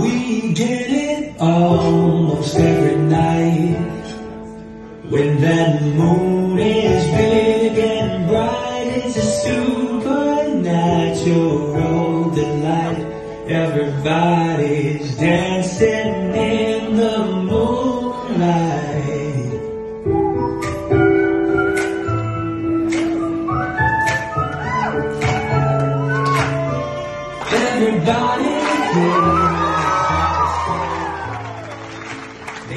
We get it almost every night. When that moon is big and bright It's a supernatural delight. Everybody's dancing in the moonlight. Everybody They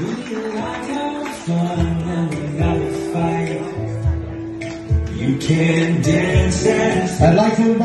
We fun and we gotta fight. You can dance and I'd like to